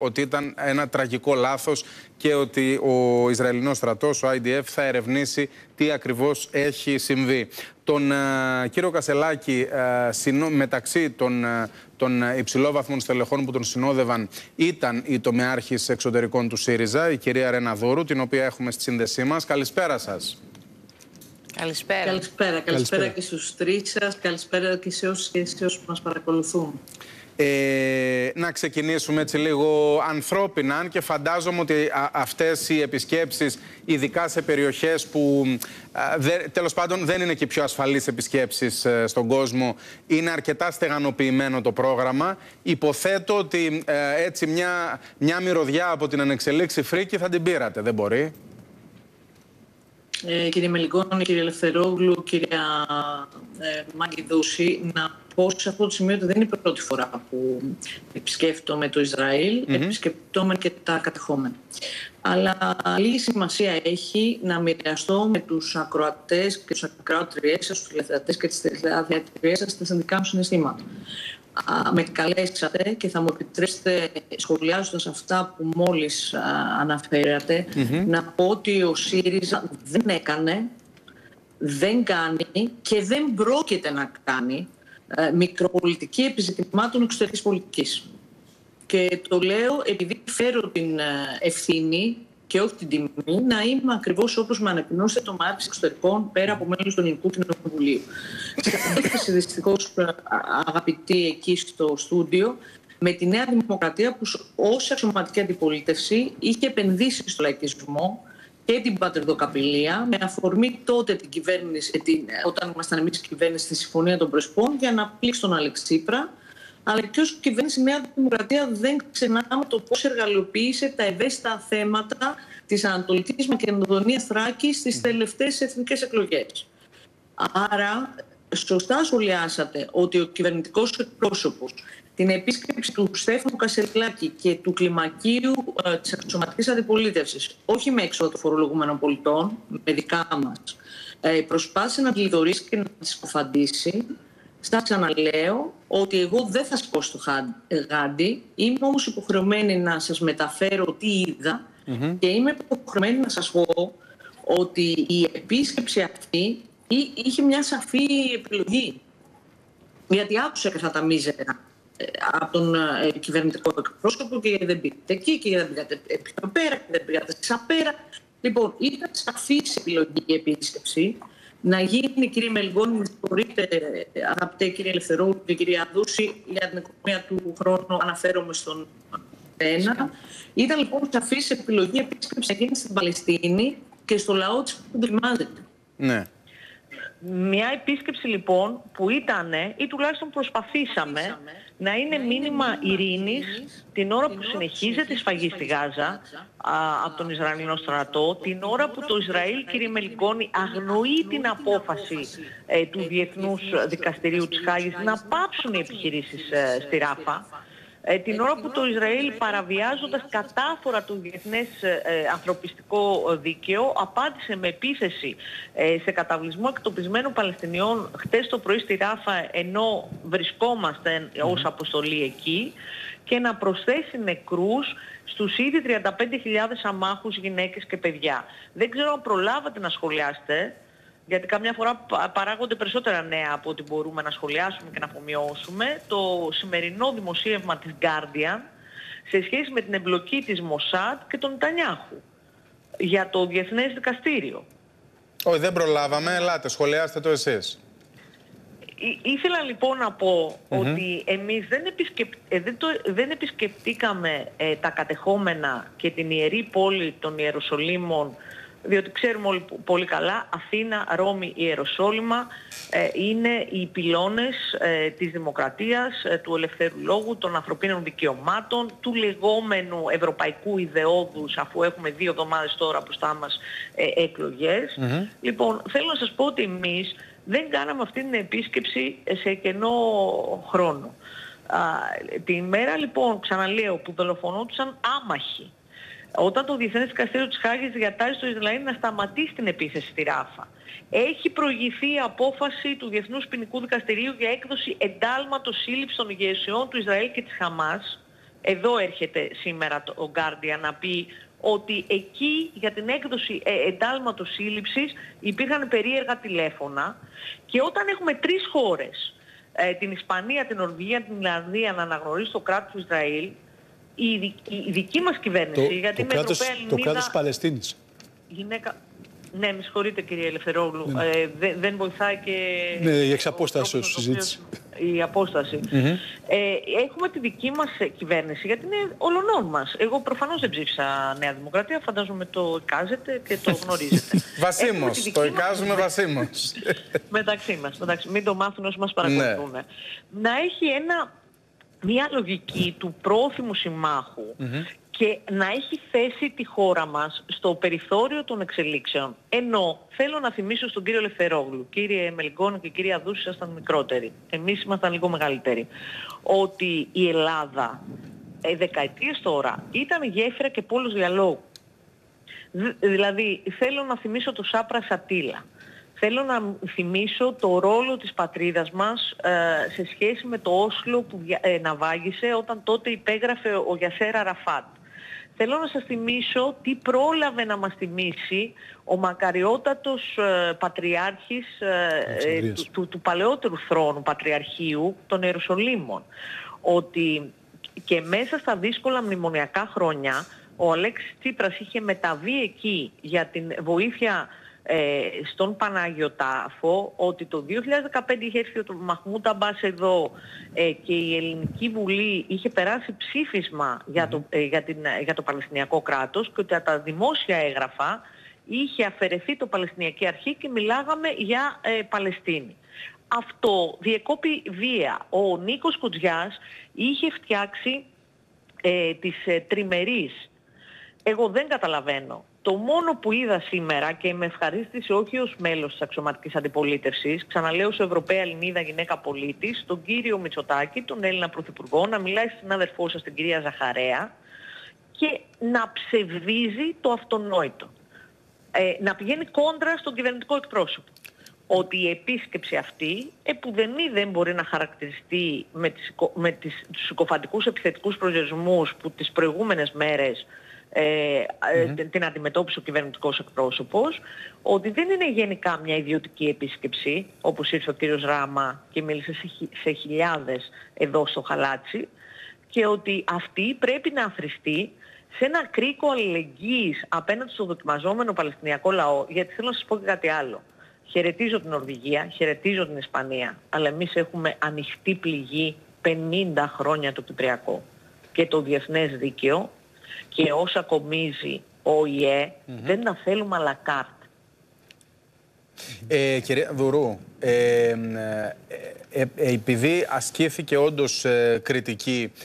ότι ήταν ένα τραγικό λάθος και ότι ο Ισραηλινός στρατός, ο IDF, θα ερευνήσει τι ακριβώς έχει συμβεί. Τον uh, κύριο Κασελάκη, uh, μεταξύ των, uh, των υψηλόβαθμων στελεχών που τον συνόδευαν ήταν η τομεάρχης εξωτερικών του ΣΥΡΙΖΑ, η κυρία Ρένα Δούρου, την οποία έχουμε στη σύνδεσή μας. Καλησπέρα σας. Καλησπέρα. Καλησπέρα. Καλησπέρα, και στους τρεις σας. Καλησπέρα και σε όσους, και σε όσους μας παρακολουθούν. Ε, να ξεκινήσουμε έτσι λίγο ανθρώπινα και φαντάζομαι ότι α, αυτές οι επισκέψεις ειδικά σε περιοχές που α, τέλος πάντων δεν είναι και οι πιο ασφαλείς επισκέψεις ε, στον κόσμο είναι αρκετά στεγανοποιημένο το πρόγραμμα. Υποθέτω ότι ε, έτσι μια, μια μυρωδιά από την ανεξελίξη φρίκη θα την πήρατε, δεν μπορεί; Ε, κύριε Μελικόνη, κύριε Ελευθερόγλου, κύριε ε, Μάγκη Δούση, να πως σε αυτό το σημείο ότι δεν είναι η πρώτη φορά που επισκέφτομαι το Ισραήλ, mm-hmm. επισκεπτόμαι και τα κατεχόμενα. Αλλά λίγη σημασία έχει να μοιραστώ με τους ακροατές και τους ακροατριές σας, τους τηλεθεατές και τις τηλεθεατριές σας τα συνδικά μου συναισθήματα με καλέσατε και θα μου επιτρέψετε σχολιάζοντας αυτά που μόλις αναφέρατε να πω ότι ο ΣΥΡΙΖΑ δεν έκανε, δεν κάνει και δεν πρόκειται να κάνει ε, μικροπολιτική επιζητημάτων εξωτερικής πολιτικής. Και το λέω επειδή φέρω την ε, ευθύνη και όχι την τιμή να είμαι ακριβώς όπως με ανακοινώσετε το Μάρτιο Εξωτερικών πέρα από μέλος του Ελληνικού Κοινοβουλίου. Σε δυστυχώ, αγαπητοί εκεί στο στούντιο, με τη Νέα Δημοκρατία που ως αξιωματική αντιπολίτευση είχε επενδύσει στο λαϊκισμό και την πατριδοκαπηλεία με αφορμή τότε την κυβέρνηση, την, όταν ήμασταν εμείς κυβέρνηση στη Συμφωνία των Πρεσπών για να πλήξει τον Αλεξίπρα αλλά και ως κυβέρνηση Νέα Δημοκρατία δεν ξεχνάμε το πώς εργαλειοποίησε τα ευαίσθητα θέματα της Ανατολικής Μακεδονία Θράκη στις τελευταίες εθνικές εκλογές. Άρα, σωστά σχολιάσατε ότι ο κυβερνητικός εκπρόσωπος την επίσκεψη του Στέφανου Κασελάκη και του κλιμακίου ε, της αξιωματικής αντιπολίτευσης, όχι με έξοδο των φορολογούμενων πολιτών, με δικά μας, ε, προσπάθησε να γλιτωρήσει και να τη σκοφαντήσει στα ξαναλέω ότι εγώ δεν θα σηκώσω το γάντι. Είμαι όμως υποχρεωμένη να σας μεταφέρω τι είδα και είμαι υποχρεωμένη να σας πω ότι η επίσκεψη αυτή είχε μια σαφή επιλογή. Γιατί άκουσα και αυτά τα μίζερα ε, από τον ε, κυβερνητικό εκπρόσωπο και δεν πήγατε εκεί και δεν πήγατε πιο πέρα και δεν πήγατε σαπέρα. Λοιπόν, ήταν σαφής επιλογή η επίσκεψη να γίνει, κύριε Μελγόνη, με συγχωρείτε, αγαπητέ κύριε Ελευθερού και κυρία Δούση, για την οικονομία του χρόνου αναφέρομαι στον ένα. Ήταν λοιπόν σαφής επιλογή επίσκεψη να γίνει στην Παλαιστίνη και στο λαό της που τριμάζεται. Ναι. Μια επίσκεψη λοιπόν που ήταν ή τουλάχιστον προσπαθήσαμε να είναι μήνυμα ειρήνης την ώρα που συνεχίζεται η σφαγή στη Γάζα από τον Ισραηλινό στρατό, την ώρα που το Ισραήλ, κύριε Μελικόνη, αγνοεί την απόφαση ε, του Διεθνούς Δικαστηρίου της Χάγης να πάψουν οι επιχειρήσεις ε, στη Ράφα ε, την ώρα που το Ισραήλ παραβιάζοντας κατάφορα το διεθνές ε, ε, ανθρωπιστικό δίκαιο απάντησε με επίθεση σε καταβλισμό εκτοπισμένων Παλαιστινιών χτες το πρωί στη Ράφα ενώ βρισκόμαστε ως αποστολή εκεί και να προσθέσει νεκρούς στους ήδη 35.000 αμάχους γυναίκες και παιδιά. Δεν ξέρω αν προλάβατε να σχολιάσετε γιατί καμιά φορά παράγονται περισσότερα νέα από ό,τι μπορούμε να σχολιάσουμε και να αφομοιώσουμε, το σημερινό δημοσίευμα της Guardian σε σχέση με την εμπλοκή της Μοσάτ και των Νετανιάχου για το Διεθνές Δικαστήριο. Όχι, δεν προλάβαμε. Ελάτε, σχολιάστε το εσείς. Ήθελα λοιπόν να πω ότι εμείς δεν, επισκεπ... Ε, δεν, το... δεν επισκεπτήκαμε ε, τα κατεχόμενα και την ιερή πόλη των Ιεροσολύμων διότι ξέρουμε όλοι πολύ καλά, Αθήνα, Ρώμη, Ιεροσόλυμα ε, είναι οι πυλώνες ε, της δημοκρατίας, ε, του ελευθέρου λόγου, των ανθρωπίνων δικαιωμάτων, του λεγόμενου ευρωπαϊκού ιδεόδους, αφού έχουμε δύο εβδομάδες τώρα μπροστά μας εκλογές. Λοιπόν, θέλω να σας πω ότι εμείς δεν κάναμε αυτή την επίσκεψη σε κενό χρόνο. Α, την μέρα λοιπόν, ξαναλέω, που δολοφονούνταν άμαχοι όταν το Διεθνές Δικαστήριο της Χάγης διατάζει στο Ισραήλ να σταματήσει την επίθεση στη Ράφα. Έχει προηγηθεί η απόφαση του Διεθνούς Ποινικού Δικαστηρίου για έκδοση εντάλματος σύλληψης των ηγεσιών του Ισραήλ και της Χαμάς Εδώ έρχεται σήμερα το Guardian να πει ότι εκεί για την έκδοση ε, εντάλματος σύλληψης υπήρχαν περίεργα τηλέφωνα και όταν έχουμε τρεις χώρες, ε, την Ισπανία, την Ορβηγία, την Ιρλανδία να αναγνωρίσει το κράτος του Ισραήλ, η, η, δική μας κυβέρνηση, το, γιατί το, κράτος, το κράτος της Παλαιστίνης. Γυναίκα, ναι, με συγχωρείτε κύριε Ελευθερόγλου. Ναι. Ε, δεν, δεν βοηθάει και... Ναι, η εξαπόσταση συζήτηση. Η απόσταση. ε, έχουμε τη δική μας κυβέρνηση, γιατί είναι ολονών μας. Εγώ προφανώς δεν ψήφισα Νέα Δημοκρατία, φαντάζομαι το εικάζετε και το γνωρίζετε. βασίμως, το εικάζουμε μας... βασίμως. μεταξύ μας, μεταξύ, μην το μάθουν όσοι μας παρακολουθούν. Ναι. Να έχει ένα, μια λογική του πρόθυμου συμμάχου και να έχει θέσει τη χώρα μας στο περιθώριο των εξελίξεων. Ενώ θέλω να θυμίσω στον κύριο Λευθερόγλου, κύριε Μελγκόνο και κύριε Αδούση ήσασταν μικρότεροι, εμείς ήμασταν λίγο μεγαλύτεροι, ότι η Ελλάδα ε, δεκαετίες τώρα ήταν γέφυρα και πόλος διαλόγου. Δηλαδή θέλω να θυμίσω το Σάπρα Σατήλα. Θέλω να θυμίσω το ρόλο της πατρίδας μας ε, σε σχέση με το Όσλο που ε, ναυάγησε όταν τότε υπέγραφε ο Γιασέρα Ραφάτ. Θέλω να σας θυμίσω τι πρόλαβε να μας θυμίσει ο μακαριότατος ε, πατριάρχης ε, του, του, του, παλαιότερου θρόνου πατριαρχείου των Ιερουσαλήμων. Ότι και μέσα στα δύσκολα μνημονιακά χρόνια ο Αλέξης Τσίπρας είχε μεταβεί εκεί για την βοήθεια ε, στον Πανάγιο Τάφο ότι το 2015 είχε έρθει ο Μαχμούτα Αμπάς εδώ ε, και η Ελληνική Βουλή είχε περάσει ψήφισμα για το, ε, για, την, για το Παλαιστινιακό κράτος και ότι από τα δημόσια έγγραφα είχε αφαιρεθεί το Παλαιστινιακή Αρχή και μιλάγαμε για Παλαιστίνη. Αυτό διεκόπη βία. Ο Νίκος Κουτζιάς είχε φτιάξει ε, τις τριμερείς. Εγώ δεν καταλαβαίνω το μόνο που είδα σήμερα και με ευχαρίστηση όχι ως μέλος της αξιωματικής αντιπολίτευσης, ξαναλέω σε Ευρωπαία Ελληνίδα γυναίκα πολίτης, τον κύριο Μητσοτάκη, τον Έλληνα Πρωθυπουργό, να μιλάει στην αδερφό σας την κυρία Ζαχαρέα και να ψευδίζει το αυτονόητο. Ε, να πηγαίνει κόντρα στον κυβερνητικό εκπρόσωπο. Ότι η επίσκεψη αυτή επουδενή δεν μπορεί να χαρακτηριστεί με, τις, με τις, τους συκοφαντικούς επιθετικούς προσδιορισμούς που τις προηγούμενες μέρες ε, ε την αντιμετώπισε ο κυβερνητικός εκπρόσωπος, ότι δεν είναι γενικά μια ιδιωτική επίσκεψη, όπως ήρθε ο κύριος Ράμα και μίλησε σε, σε χιλιάδες εδώ στο Χαλάτσι, και ότι αυτή πρέπει να αφριστεί σε ένα κρίκο αλληλεγγύης απέναντι στο δοκιμαζόμενο Παλαιστινιακό λαό, γιατί θέλω να σας πω και κάτι άλλο. Χαιρετίζω την Νορβηγία, χαιρετίζω την Ισπανία, αλλά εμείς έχουμε ανοιχτή πληγή 50 χρόνια το Κυπριακό. Και το διεθνές δίκαιο και όσα κομίζει ο ΙΕ δεν τα θέλουμε αλλά κάρτ. Ε, κυρία Δουρού, ε, ε, ε, ε επειδή ασκήθηκε όντως κριτική ε,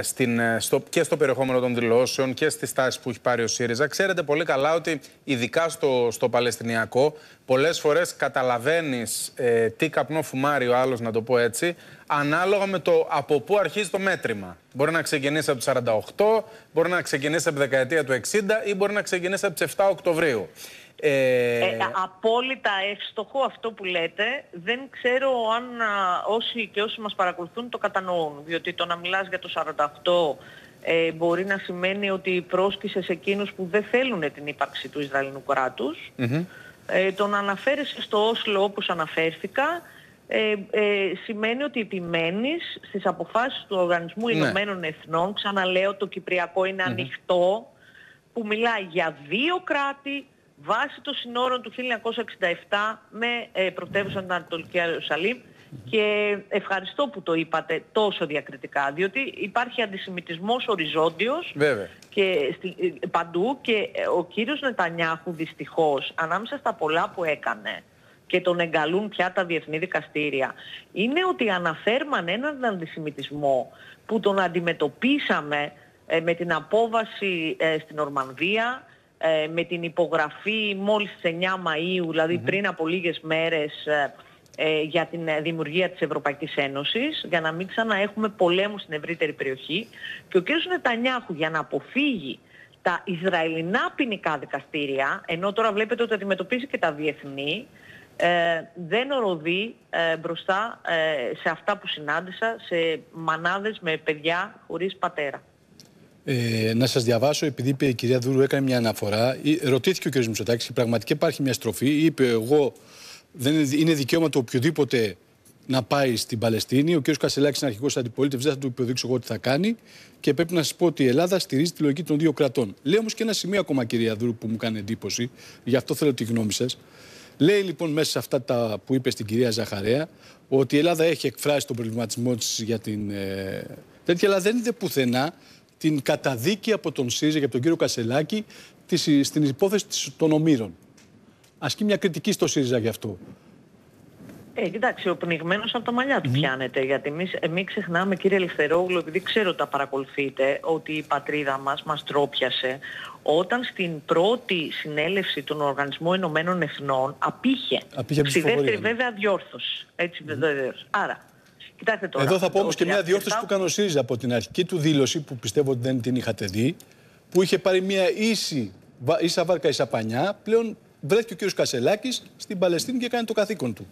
στην, ε, στο, και στο περιεχόμενο των δηλώσεων και στις τάσεις που έχει πάρει ο ΣΥΡΙΖΑ. Ξέρετε πολύ καλά ότι ειδικά στο, στο Παλαιστινιακό πολλές φορές καταλαβαίνεις ε, τι καπνό φουμάρει ο άλλος, να το πω έτσι, ανάλογα με το από πού αρχίζει το μέτρημα. Μπορεί να ξεκινήσει από το 48, μπορεί να ξεκινήσει από τη δεκαετία του 60 ή μπορεί να ξεκινήσει από τις 7 Οκτωβρίου. Ε... Ε, απόλυτα εύστοχο αυτό που λέτε. Δεν ξέρω αν όσοι και όσοι μας παρακολουθούν το κατανοούν. Διότι το να μιλάς για το 48 ε, μπορεί να σημαίνει ότι πρόσκησες εκείνους που δεν θέλουν την ύπαρξη του Ισραηλινού κράτους. ε, το να αναφέρεσαι στο Όσλο όπως αναφέρθηκα ε, ε, σημαίνει ότι επιμένεις στις αποφάσεις του Οργανισμού ναι. Ηνωμένων Εθνών. Ξαναλέω το Κυπριακό είναι ανοιχτό που μιλάει για δύο κράτη βάσει των συνόρων του 1967 με ε, πρωτεύουσα την Ανατολική Ιερουσαλήμ. Και ευχαριστώ που το είπατε τόσο διακριτικά, διότι υπάρχει αντισημιτισμός οριζόντιος και ε, παντού και ε, ο κύριος Νετανιάχου δυστυχώς ανάμεσα στα πολλά που έκανε και τον εγκαλούν πια τα διεθνή δικαστήρια, είναι ότι αναφέρμαν έναν αντισημιτισμό που τον αντιμετωπίσαμε ε, με την απόβαση στην Ορμανδία, ε, με την υπογραφή μόλις στις 9 Μαΐου, δηλαδη πριν από λίγες μέρες ε, ε, για την δημιουργία της Ευρωπαϊκής Ένωσης, για να μην ξαναέχουμε πολέμους στην ευρύτερη περιοχή. Και ο κ. Νετανιάχου για να αποφύγει τα Ισραηλινά ποινικά δικαστήρια, ενώ τώρα βλέπετε ότι αντιμετωπίζει και τα διεθνή, δεν οροδεί ε, μπροστά ε, σε αυτά που συνάντησα, σε μανάδες με παιδιά χωρίς πατέρα. Ε, να σας διαβάσω, επειδή είπε η κυρία Δούρου έκανε μια αναφορά, ρωτήθηκε ο κ. Μητσοτάκης και πραγματικά υπάρχει μια στροφή, είπε εγώ δεν είναι, είναι δικαίωμα του οποιοδήποτε να πάει στην Παλαιστίνη. Ο κ. Κασελάκης είναι αρχηγό αντιπολίτευσης, δεν θα του υποδείξω εγώ τι θα κάνει. Και πρέπει να σας πω ότι η Ελλάδα στηρίζει τη λογική των δύο κρατών. Λέω όμως και ένα σημείο ακόμα, κυρία Δούρου, που μου κάνει εντύπωση, γι' αυτό θέλω τη γνώμη σας. Λέει λοιπόν μέσα σε αυτά τα που είπε στην κυρία Ζαχαρέα ότι η Ελλάδα έχει εκφράσει τον προβληματισμό της για την. Ε, τέτοια, αλλά δεν είδε πουθενά την καταδίκη από τον ΣΥΡΙΖΑ και από τον κύριο Κασελάκη της, στην υπόθεση των ομήρων. Ασκεί μια κριτική στο ΣΥΡΙΖΑ γι' αυτό. Ε, κοιτάξτε, ο πνιγμένος από τα μαλλιά του mm. πιάνεται. Γιατί εμείς μην ξεχνάμε, κύριε Ελευθερόγλου, επειδή ξέρω ότι τα παρακολουθείτε, ότι η πατρίδα μας μας τρόπιασε όταν στην πρώτη συνέλευση των Οργανισμών Ενωμένων Εθνών απήχε. απήχε στη δεύτερη, βέβαια, διόρθωση. Έτσι, mm. Άρα, κοιτάξτε τώρα. Εδώ θα πω όμως και μια διόρθωση που έκανε ο ΣΥΡΙΖΑ από την αρχική του δήλωση, που πιστεύω ότι δεν την είχατε δει, που είχε πάρει μια ίση, ίσα βάρκα ίσα πανιά, πλέον βρέθηκε ο κ. Κασελάκης στην Παλαιστίνη και κάνει το καθήκον του.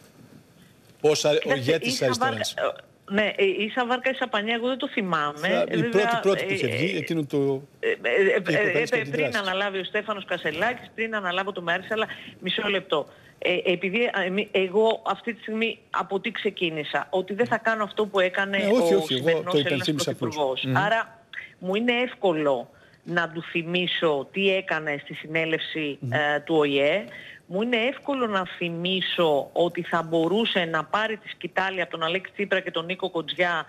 Ως ο ηγέτης της αριστεράς. Ε, ναι, η ίσα βάρκα ίσα πανιά, εγώ δεν το θυμάμαι. Η πρώτη, πρώτη που είχε ε, βγει, εκείνο το... Ε, πριν αναλάβει ο Στέφανος Κασελάκης, πριν αναλάβω το Μέρης, αλλά μισό λεπτό. Ε, επειδή εγώ αυτή τη στιγμή από τι ξεκίνησα, ότι δεν θα κάνω αυτό που έκανε ναι, όχι, ο όχι, σημερινός Έλληνας Πρωθυπουργός. Mm. Άρα μου είναι εύκολο να του θυμίσω τι έκανε στη συνέλευση ε, του ΟΗΕ. Μου είναι εύκολο να θυμίσω ότι θα μπορούσε να πάρει τη σκητάλη από τον Αλέξη Τσίπρα και τον Νίκο Κοντζιά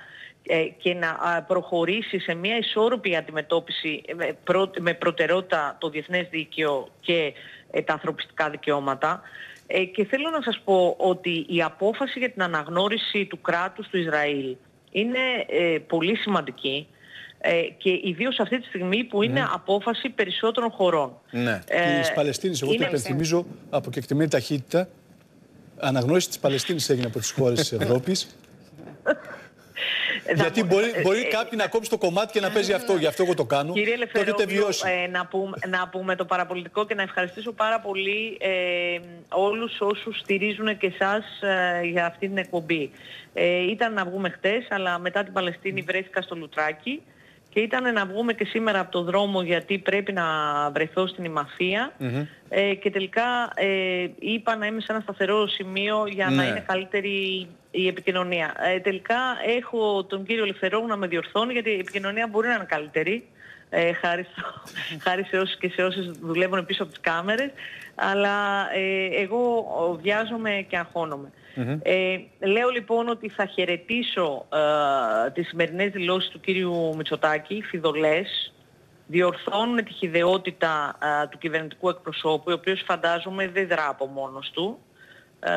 ε, και να προχωρήσει σε μια ισόρροπη αντιμετώπιση με, με προτεραιότητα το διεθνές δίκαιο και ε, τα ανθρωπιστικά δικαιώματα. Και θέλω να σας πω ότι η απόφαση για την αναγνώριση του κράτους του Ισραήλ είναι πολύ σημαντική ε, και ιδίως αυτή τη στιγμή που είναι ναι. απόφαση περισσότερων χωρών. Ναι. Ε, της Παλαιστίνης, εγώ είναι... το υπενθυμίζω από κεκτημένη ταχύτητα, αναγνώριση της Παλαιστίνης έγινε από τις χώρες της Ευρώπης. Γιατί μπορεί, ε, μπορεί ε, κάποιοι να κόψει το κομμάτι και να παίζει αυτό. Γι' αυτό εγώ το κάνω. Κύριε Ελευθερόπουλο, ε, να, πούμε, να πούμε το παραπολιτικό και να ευχαριστήσω πάρα πολύ ε, όλους όσους στηρίζουν και εσάς ε, για αυτή την εκπομπή. Ε, ήταν να βγούμε χτες, αλλά μετά την Παλαιστίνη βρέθηκα στο Λουτράκι και ήταν να βγούμε και σήμερα από το δρόμο γιατί πρέπει να βρεθώ στην ημαφια ε, και τελικά ε, είπα να είμαι σε ένα σταθερό σημείο για να ναι. είναι καλύτερη η επικοινωνία. Ε, τελικά έχω τον κύριο Ελευθερόγου να με διορθώνει γιατί η επικοινωνία μπορεί να είναι καλύτερη ε, χάρη, χάρη σε όσους και σε όσες δουλεύουν πίσω από τις κάμερες αλλά ε, εγώ βιάζομαι και αγχώνομαι. Ε, λέω λοιπόν ότι θα χαιρετήσω ε, τις σημερινές δηλώσεις του κύριου Μητσοτάκη, φιδωλές, διορθώνουν τη χιδεότητα ε, του κυβερνητικού εκπροσώπου, ο οποίος φαντάζομαι δεν δρά από μόνος του. Ε,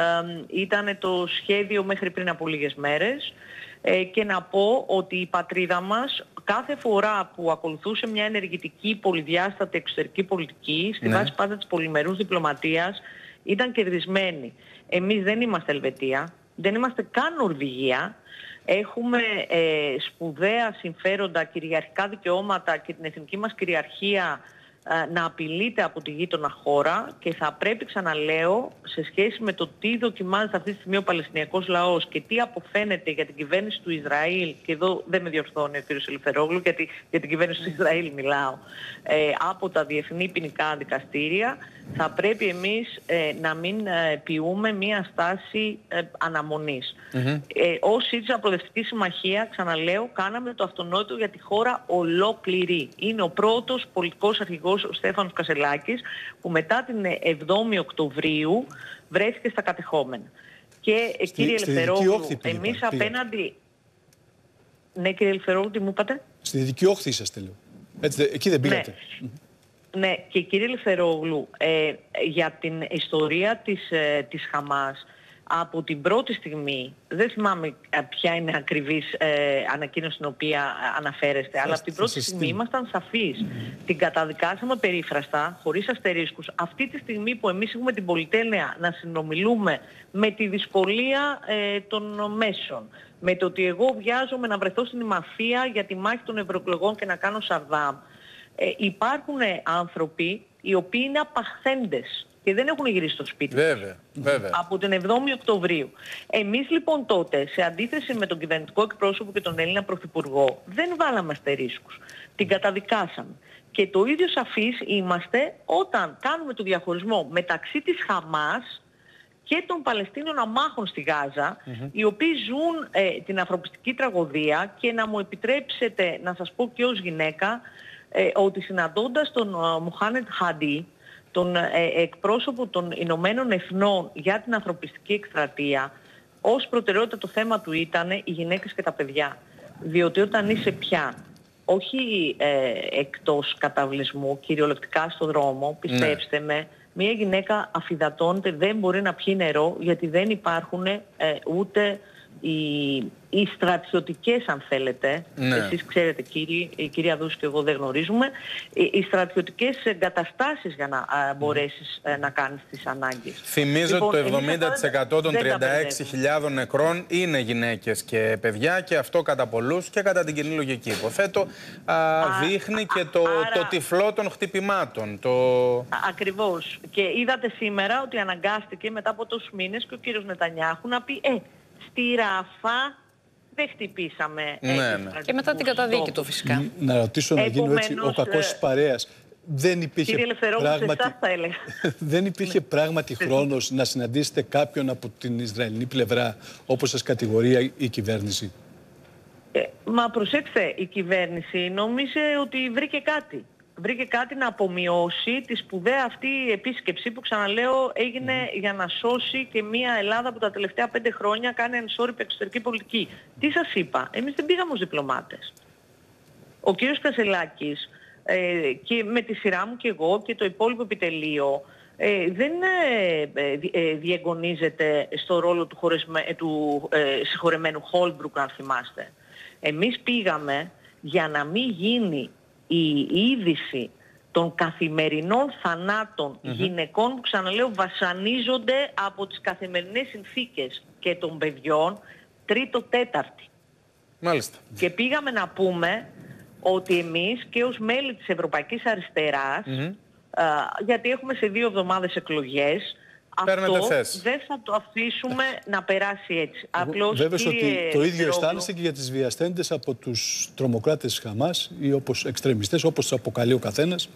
ήταν το σχέδιο μέχρι πριν από λίγες μέρες ε, και να πω ότι η πατρίδα μας κάθε φορά που ακολουθούσε μια ενεργητική πολυδιάστατη εξωτερική πολιτική στη ναι. βάση πάντα της πολυμερούς διπλωματίας ήταν κερδισμένη. Εμείς δεν είμαστε Ελβετία, δεν είμαστε καν Νορβηγία. Έχουμε ε, σπουδαία συμφέροντα, κυριαρχικά δικαιώματα και την εθνική μας κυριαρχία ε, να απειλείται από τη γείτονα χώρα και θα πρέπει ξαναλέω σε σχέση με το τι δοκιμάζεται αυτή τη στιγμή ο Παλαιστινιακός λαός και τι αποφαίνεται για την κυβέρνηση του Ισραήλ και εδώ δεν με διορθώνει ο κ. Ελευθερόγλου γιατί για την κυβέρνηση του Ισραήλ μιλάω ε, από τα διεθνή ποινικά δικαστήρια θα πρέπει εμείς ε, να μην ε, ποιούμε μία στάση ε, αναμονής. Mm-hmm. Ε, ως ΣΥΤΖΑ Προοδευτική Συμμαχία, ξαναλέω, κάναμε το αυτονόητο για τη χώρα ολόκληρη. Είναι ο πρώτος πολιτικός αρχηγός ο Στέφανος Κασελάκης που μετά την 7η Οκτωβρίου βρέθηκε στα κατεχόμενα. Και ε, κύριε Ελευθερόγλου, εμείς απέναντι... Ναι κύριε Ελευθερόγλου, τι μου είπατε; Στη Δυτική Όχθη είσαστε λέω. Έτσι, εκεί δεν ναι. πήγατε. Ναι, και κύριε Λευθερόγλου, ε, για την ιστορία της, ε, της Χαμάς, από την πρώτη στιγμή, δεν θυμάμαι ε, ποια είναι ακριβής ε, ανακοίνωση στην οποία αναφέρεστε, αλλά από την πρώτη στιγμή ήμασταν σαφείς. Την καταδικάσαμε περίφραστα, χωρίς αστερίσκους. Αυτή τη στιγμή που εμείς έχουμε την πολυτέλεια να συνομιλούμε με τη δυσκολία ε, των μέσων, με το ότι εγώ βιάζομαι να βρεθώ στην ημαθία για τη μάχη των ευρωεκλογών και να κάνω σαρδάμ, ε, υπάρχουν άνθρωποι οι οποίοι είναι απαχθέντες και δεν έχουν γυρίσει στο σπίτι. Βέβαια, βέβαια. Από την 7η Οκτωβρίου. Εμείς λοιπόν τότε, σε αντίθεση με τον κυβερνητικό εκπρόσωπο και τον Έλληνα Πρωθυπουργό, δεν βάλαμε αστερίσκους. Την καταδικάσαμε. Και το ίδιο σαφείς είμαστε όταν κάνουμε το διαχωρισμό μεταξύ της Χαμάς και των Παλαιστίνων αμάχων στη γαζα οι οποίοι ζουν ε, την ανθρωπιστική τραγωδία και να μου επιτρέψετε να σας πω και ως γυναίκα ε, ότι συναντώντας τον ε, Μουχάνετ Χαντί, τον ε, εκπρόσωπο των Ηνωμένων Εθνών για την ανθρωπιστική εκστρατεία, ως προτεραιότητα το θέμα του ήταν οι γυναίκες και τα παιδιά. Διότι όταν είσαι πια όχι ε, εκτός καταβλισμού, κυριολεκτικά στο δρόμο, Ναι. πιστέψτε με, μια γυναίκα αφυδατώνεται, δεν μπορεί να πιει νερό γιατί δεν υπάρχουν ε, ούτε οι, οι στρατιωτικές αν θέλετε, Ναι. εσείς ξέρετε κύριοι, η κυρία Δούση και εγώ δεν γνωρίζουμε, οι, οι στρατιωτικές εγκαταστάσεις για να α, μπορέσεις ε, να κάνεις τις ανάγκες. Θυμίζω Λοιπόν, ότι το εμείς αυτά 70% των δεν τα μπερδεύουμε. 36.000 νεκρών είναι γυναίκες και παιδιά και αυτό κατά πολλούς και κατά την κοινή λογική. Υποθέτω α, δείχνει και το, άρα- το τυφλό των χτυπημάτων. Το... Α- Ακριβώς. Και είδατε σήμερα ότι αναγκάστηκε μετά από τόσους μήνες και ο κύριος Νετανιάχου να πει «Ε, στη Ράφα δεν χτυπήσαμε». ε, Ναι, τους ναι. στρατιωτικούς Και μετά την καταδίκη του τόπους». φυσικά. Να ρωτήσω να γίνω έτσι ο Επομένως, κακός ε, της παρέας. Δεν υπήρχε Κύριε Ελευθερόπουλο, σε πράγματι, εσάς θα έλεγα. δεν υπήρχε πράγματι χρόνος να συναντήσετε κάποιον από την Ισραηλινή πλευρά όπως σας κατηγορεί η κυβέρνηση; Ε, μα προσέξτε, η κυβέρνηση νόμιζε ότι βρήκε κάτι. Βρήκε κάτι να απομειώσει τη σπουδαία αυτή επίσκεψη που ξαναλέω έγινε για να σώσει και μια Ελλάδα που τα τελευταία πέντε χρόνια κάνει ανισόρροπη εξωτερική πολιτική. Τι σας είπα, εμείς δεν πήγαμε ως διπλωμάτες. Ο κύριος Κασελάκης ε, και με τη σειρά μου και εγώ και το υπόλοιπο επιτελείο ε, δεν ε, ε, δι- ε, διεγωνίζεται στο ρόλο του, χωρεσμε, ε, του ε, συγχωρεμένου Χόλμπρουκ αν θυμάστε. Εμείς πήγαμε για να μην γίνει η είδηση των καθημερινών θανάτων γυναικών που ξαναλέω βασανίζονται από τις καθημερινές συνθήκες και των παιδιών τρίτο τέταρτη. Μάλιστα. Και πήγαμε να πούμε ότι εμείς και ως μέλη της Ευρωπαϊκής Αριστεράς, α, γιατί έχουμε σε δύο εβδομάδες εκλογές, Παίρνετε αυτό θέση. δεν θα το αφήσουμε να περάσει έτσι. Απλώς, Βέβαια ότι κύριε το ίδιο Ελευθερόπουλο, αισθάνεστε και για τις βιαστέντες από τους τρομοκράτες της Χαμάς ή όπως εξτρεμιστές, όπως τους αποκαλεί ο καθένας.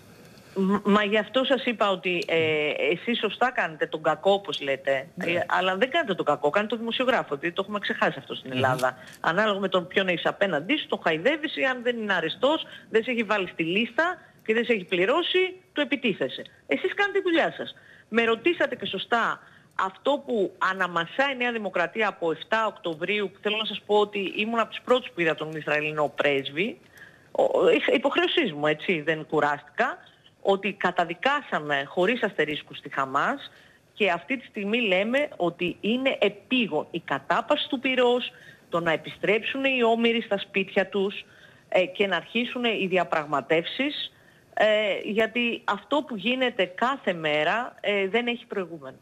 Μ- Μα γι' αυτό σας είπα ότι ε, εσείς σωστά κάνετε τον κακό όπως λέτε, Ναι. ε, αλλά δεν κάνετε τον κακό, κάνετε τον δημοσιογράφο, γιατί το έχουμε ξεχάσει αυτό στην Ελλάδα. Ανάλογα με τον ποιον έχεις απέναντί σου, τον χαϊδεύεις ή αν δεν είναι αρεστός, δεν σε έχει βάλει στη λίστα και δεν σε έχει πληρώσει, το επιτίθεσαι. Εσείς κάνετε τη δουλειά σας. Με ρωτήσατε και σωστά αυτό που αναμασάει η Νέα Δημοκρατία από 7 Οκτωβρίου, που θέλω να σας πω ότι ήμουν από τους πρώτους που είδα τον Ισραηλινό πρέσβη, ο- είχα- υποχρέωσής μου, έτσι, δεν κουράστηκα, ότι καταδικάσαμε χωρίς αστερίσκους στη Χαμάς και αυτή τη στιγμή λέμε ότι είναι επίγον η κατάπαση του πυρός, το να επιστρέψουν οι όμοιροι στα σπίτια τους ε, και να αρχίσουν οι διαπραγματεύσεις ε, γιατί αυτό που γίνεται κάθε μέρα ε, δεν έχει προηγούμενο.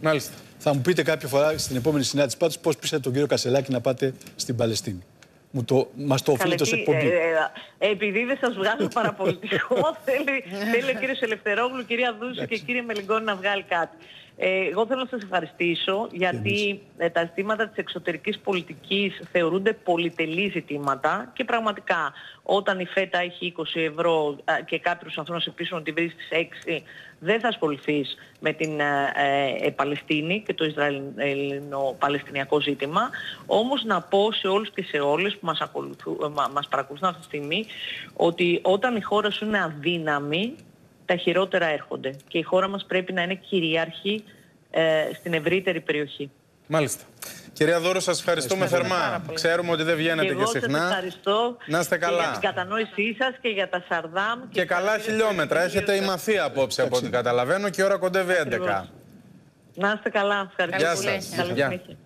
Μάλιστα. Θα μου πείτε κάποια φορά στην επόμενη συνάντηση πάντως πώς πείσατε τον κύριο Κασελάκη να πάτε στην Παλαιστίνη. Μου το, μας το οφείλετε ως Καλέ, τι, εκπομπή. ε, ε, επειδή δεν σας βγάζω παραπολιτικό, θέλει, θέλει ο κύριος Ελευθερόγλου, κυρία Δούση και κύριε Μελιγκόνη να βγάλει κάτι. Ε, εγώ θέλω να σας ευχαριστήσω γιατί ε, τα ζητήματα της εξωτερικής πολιτικής θεωρούνται πολυτελή ζητήματα και πραγματικά όταν η ΦΕΤΑ έχει 20 ευρώ α, και κάποιους ανθρώπους σε πίσω ότι βρει στις 6 δεν θα ασχοληθείς με την ε, ε, Παλαιστίνη και το Ισραηλινο-Παλαιστινιακό ζήτημα. Όμως να πω σε όλους και σε όλες που μας, ακολουθούν, ε, μα- μας παρακολουθούν αυτή τη στιγμή ότι όταν η χώρα σου είναι αδύναμη τα χειρότερα έρχονται και η χώρα μας πρέπει να είναι κυρίαρχη ε, στην ευρύτερη περιοχή. Μάλιστα. Κυρία Δώρο, σας ευχαριστούμε πάρα θερμά. πολύ. Ξέρουμε ότι δεν βγαίνετε και και εγώ σας συχνά. ευχαριστώ Να είστε και για καλά. την κατανόησή σας και για τα Σαρδάμ. Και καλά ευχαριστώ για χιλιόμετρα. την Έχετε κυρία- ημαθεί απόψε από ό,τι καταλαβαίνω και η ώρα κοντεύει 11. Ακριβώς. Να είστε καλά. Ευχαριστώ Γεια πολύ. σας. Καλή Γεια. συνέχεια.